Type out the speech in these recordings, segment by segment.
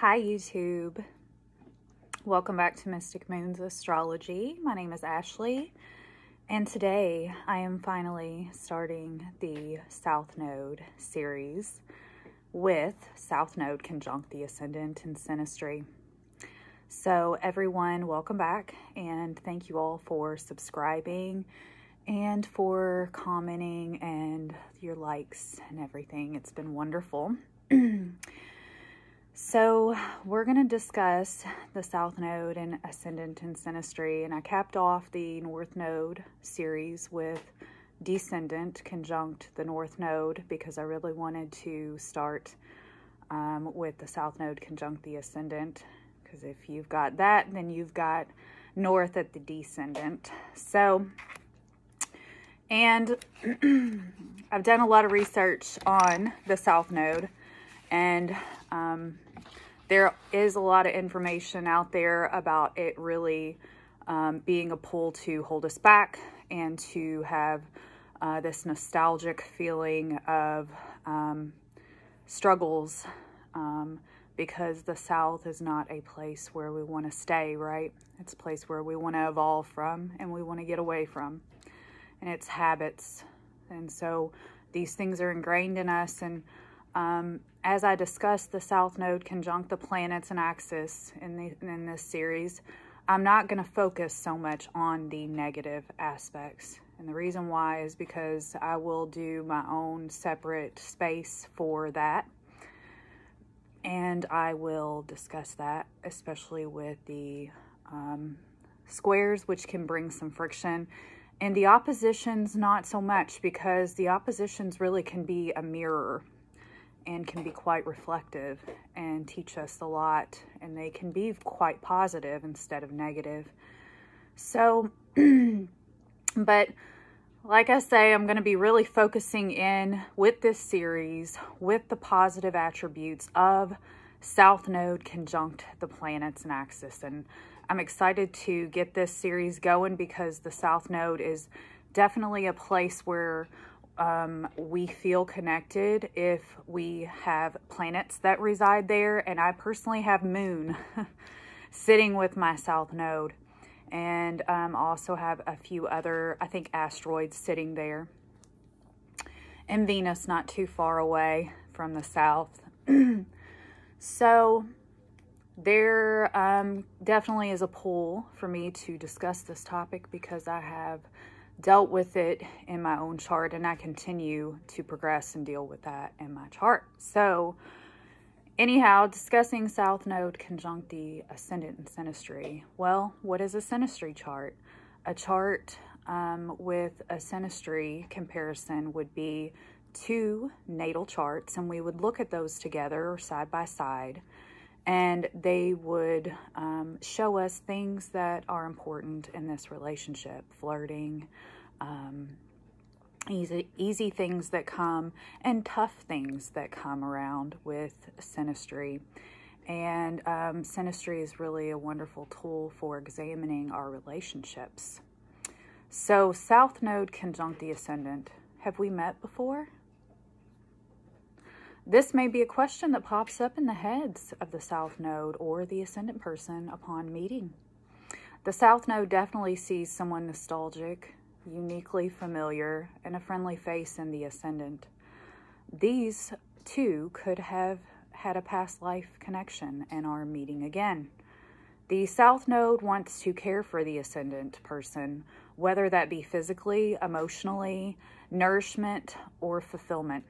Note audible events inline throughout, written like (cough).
Hi, YouTube. Welcome back to Mystic Moons Astrology. My name is Ashley, and today I am finally starting the South Node series with South Node conjunct the Ascendant in Synastry. So, everyone, welcome back, and thank you all for subscribing and for commenting and your likes and everything. It's been wonderful. (clears throat) So we're going to discuss the South Node and Ascendant and Synastry, and I capped off the North Node series with Descendant conjunct the North Node because I really wanted to start um, with the South Node conjunct the Ascendant because if you've got that, then you've got North at the Descendant. So, and (clears throat) I've done a lot of research on the South Node and um, there is a lot of information out there about it really um, being a pull to hold us back and to have uh, this nostalgic feeling of um, struggles um, because the South is not a place where we want to stay, right? It's a place where we want to evolve from and we want to get away from. And it's habits. And so these things are ingrained in us and um, as I discussed the South Node conjunct the planets and axis in, the, in this series, I'm not going to focus so much on the negative aspects. And the reason why is because I will do my own separate space for that. And I will discuss that, especially with the um, squares, which can bring some friction. And the oppositions, not so much, because the oppositions really can be a mirror and can be quite reflective and teach us a lot and they can be quite positive instead of negative so (clears throat) but like I say, I'm going to be really focusing in with this series with the positive attributes of South Node conjunct the planets and axis. And I'm excited to get this series going because the South Node is definitely a place where um, we feel connected if we have planets that reside there. And I personally have Moon (laughs) sitting with my South Node. And um, also have a few other, I think, asteroids sitting there. And Venus not too far away from the south. (clears throat) so there um, definitely is a pull for me to discuss this topic because I have dealt with it in my own chart and I continue to progress and deal with that in my chart. So anyhow, discussing South Node conjunct the Ascendant and Synastry. Well, what is a Synastry chart? A chart um, with a Synastry comparison would be two natal charts and we would look at those together side by side and they would um, show us things that are important in this relationship flirting um, easy easy things that come and tough things that come around with synastry and um, synastry is really a wonderful tool for examining our relationships. So south node conjunct the ascendant have we met before this may be a question that pops up in the heads of the South Node or the Ascendant person upon meeting. The South Node definitely sees someone nostalgic, uniquely familiar, and a friendly face in the Ascendant. These two could have had a past life connection and are meeting again. The South Node wants to care for the Ascendant person, whether that be physically, emotionally, nourishment, or fulfillment.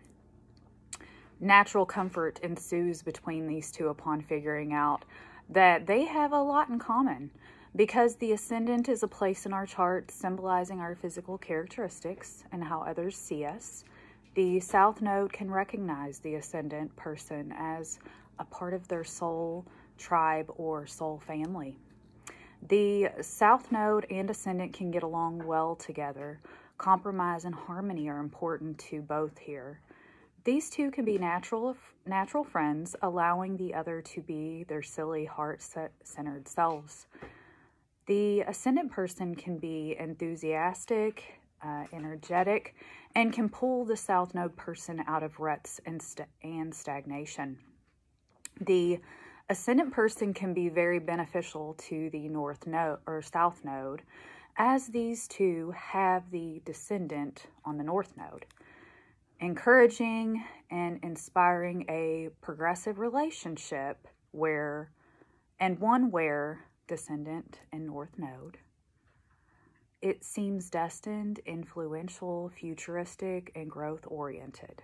Natural comfort ensues between these two upon figuring out that they have a lot in common. Because the ascendant is a place in our chart symbolizing our physical characteristics and how others see us, the South Node can recognize the ascendant person as a part of their soul, tribe, or soul family. The South Node and Ascendant can get along well together. Compromise and harmony are important to both here. These two can be natural, natural friends, allowing the other to be their silly, heart-centered selves. The ascendant person can be enthusiastic, uh, energetic, and can pull the South Node person out of ruts and, st and stagnation. The ascendant person can be very beneficial to the north node or south node as these two have the descendant on the north node, encouraging and inspiring a progressive relationship where and one where descendant and north node it seems destined, influential, futuristic, and growth oriented.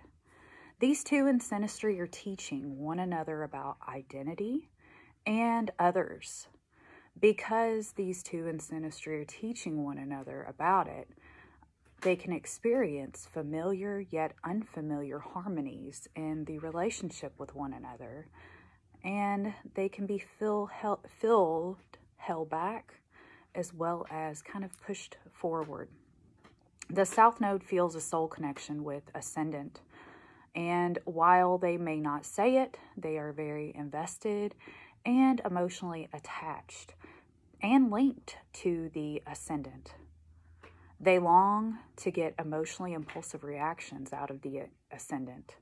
These two in synastry are teaching one another about identity and others. Because these two in synastry are teaching one another about it, they can experience familiar yet unfamiliar harmonies in the relationship with one another, and they can be fill, held, filled, held back, as well as kind of pushed forward. The South Node feels a soul connection with Ascendant. And while they may not say it, they are very invested and emotionally attached and linked to the Ascendant. They long to get emotionally impulsive reactions out of the uh, Ascendant.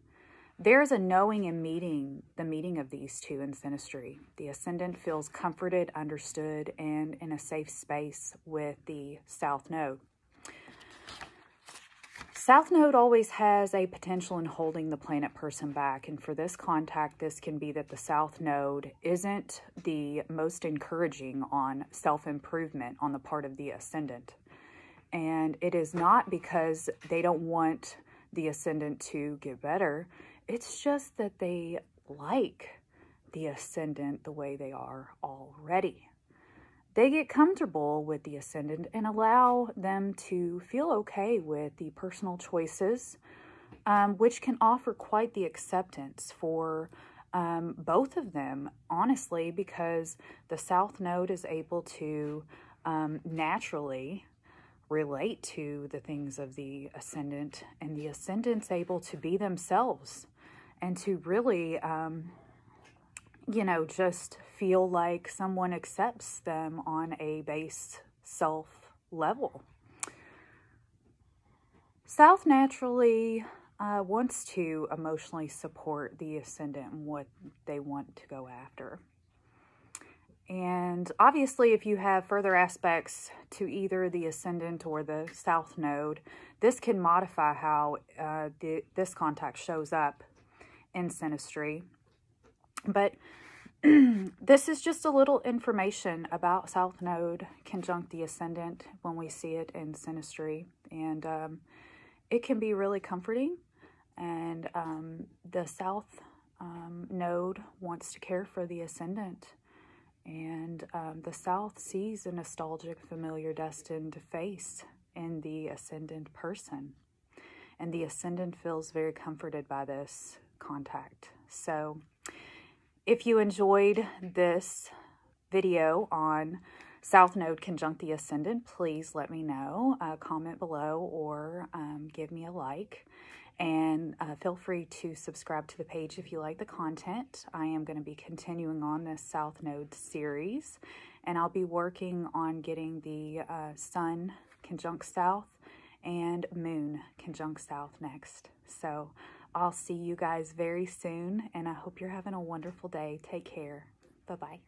There is a knowing in meeting the meeting of these two in synastry. The ascendant feels comforted, understood, and in a safe space with the south node. South node always has a potential in holding the planet person back. And for this contact, this can be that the south node isn't the most encouraging on self improvement on the part of the ascendant. And it is not because they don't want the ascendant to get better. It's just that they like the ascendant the way they are already. They get comfortable with the ascendant and allow them to feel okay with the personal choices, um, which can offer quite the acceptance for um, both of them, honestly, because the South Node is able to um, naturally relate to the things of the ascendant, and the ascendant's able to be themselves and to really, um, you know, just feel like someone accepts them on a base self level. South naturally uh, wants to emotionally support the ascendant and what they want to go after. And obviously, if you have further aspects to either the ascendant or the south node, this can modify how uh, the, this contact shows up in synastry. But (clears throat) this is just a little information about South Node conjunct the Ascendant when we see it in synastry. And um, it can be really comforting. And um, the South um, Node wants to care for the Ascendant. And um, the South sees a nostalgic, familiar, destined face in the Ascendant person. And the Ascendant feels very comforted by this contact. So if you enjoyed this video on South Node conjunct the Ascendant, please let me know. Uh, comment below or um, give me a like. And uh, feel free to subscribe to the page if you like the content. I am going to be continuing on this South Node series. And I'll be working on getting the uh, Sun conjunct South and Moon conjunct South next. So I'll see you guys very soon, and I hope you're having a wonderful day. Take care. Bye bye.